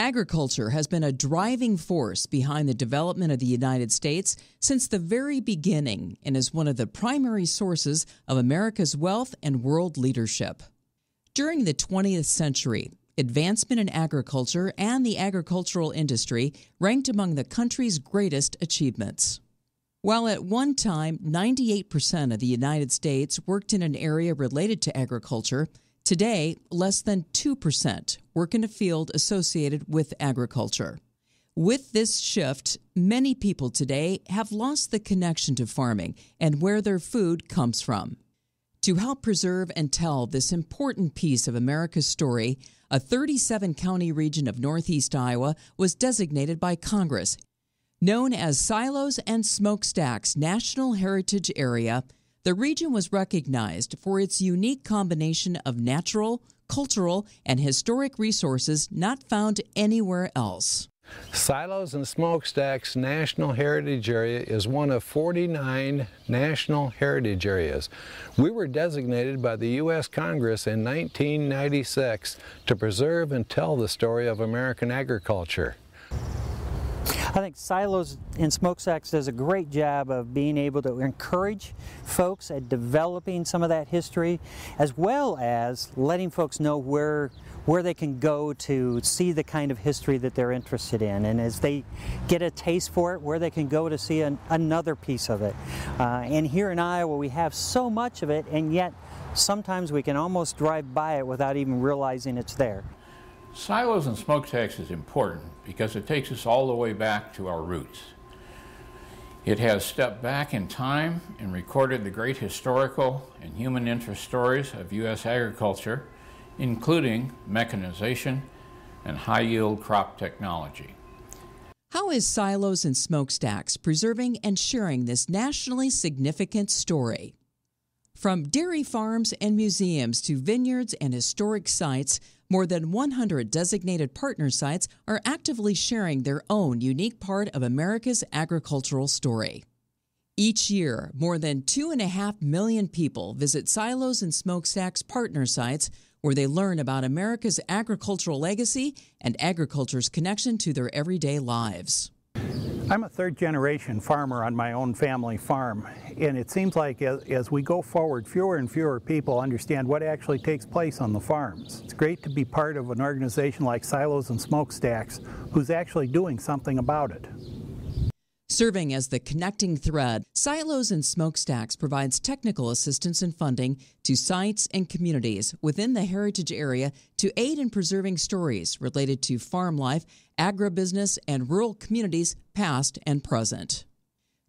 Agriculture has been a driving force behind the development of the United States since the very beginning and is one of the primary sources of America's wealth and world leadership. During the 20th century, advancement in agriculture and the agricultural industry ranked among the country's greatest achievements. While at one time 98% of the United States worked in an area related to agriculture, Today, less than 2% work in a field associated with agriculture. With this shift, many people today have lost the connection to farming and where their food comes from. To help preserve and tell this important piece of America's story, a 37 county region of northeast Iowa was designated by Congress. Known as Silos and Smokestacks National Heritage Area, the region was recognized for its unique combination of natural, cultural, and historic resources not found anywhere else. Silos and Smokestacks National Heritage Area is one of 49 National Heritage Areas. We were designated by the U.S. Congress in 1996 to preserve and tell the story of American agriculture. I think Silos and Smokestacks does a great job of being able to encourage folks at developing some of that history, as well as letting folks know where where they can go to see the kind of history that they're interested in, and as they get a taste for it, where they can go to see an, another piece of it. Uh, and here in Iowa, we have so much of it, and yet sometimes we can almost drive by it without even realizing it's there. Silos and smokestacks is important because it takes us all the way back to our roots. It has stepped back in time and recorded the great historical and human interest stories of U.S. agriculture, including mechanization and high yield crop technology. How is Silos and Smokestacks preserving and sharing this nationally significant story? From dairy farms and museums to vineyards and historic sites, more than 100 designated partner sites are actively sharing their own unique part of America's agricultural story. Each year, more than 2.5 million people visit Silos and Smokestacks partner sites where they learn about America's agricultural legacy and agriculture's connection to their everyday lives. I'm a third generation farmer on my own family farm, and it seems like as, as, we go forward, fewer and fewer people understand what actually takes place on the farms. It's great to be part of an organization like Silos and Smokestacks who's actually doing something about it. Serving as the connecting thread, Silos and Smokestacks provides technical assistance and funding to sites and communities within the heritage area to aid in preserving stories related to farm life, agribusiness, and rural communities past and present.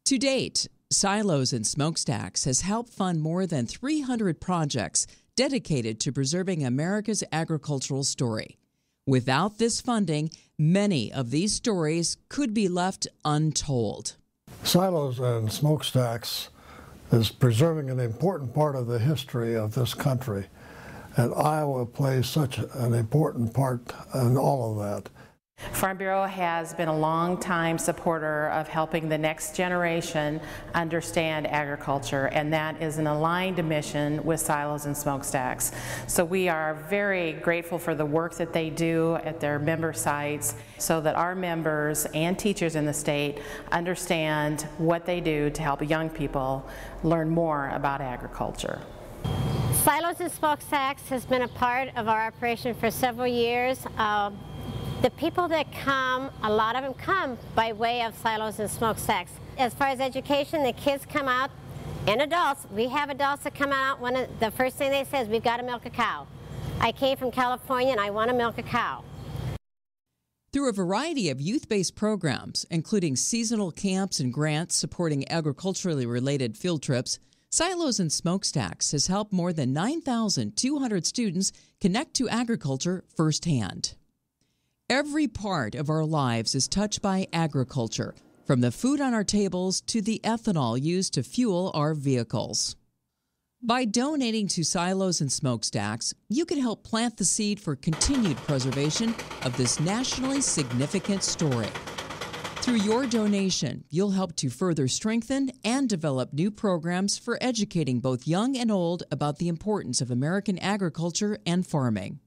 To date, Silos and Smokestacks has helped fund more than 300 projects dedicated to preserving America's agricultural story. Without this funding, many of these stories could be left untold. Silos and smokestacks is preserving an important part of the history of this country. And Iowa plays such an important part in all of that. Farm Bureau has been a long time supporter of helping the next generation understand agriculture and that is an aligned mission with Silos and Smokestacks. So we are very grateful for the work that they do at their member sites so that our members and teachers in the state understand what they do to help young people learn more about agriculture. Silos and Smokestacks has been a part of our operation for several years. Uh, the people that come, a lot of them come by way of silos and smokestacks. As far as education, the kids come out, and adults, we have adults that come out, one of, the first thing they say is, we've got to milk a cow. I came from California and I want to milk a cow. Through a variety of youth based programs, including seasonal camps and grants supporting agriculturally related field trips, Silos and Smokestacks has helped more than 9,200 students connect to agriculture firsthand. Every part of our lives is touched by agriculture, from the food on our tables to the ethanol used to fuel our vehicles. By donating to silos and smokestacks, you can help plant the seed for continued preservation of this nationally significant story. Through your donation, you'll help to further strengthen and develop new programs for educating both young and old about the importance of American agriculture and farming.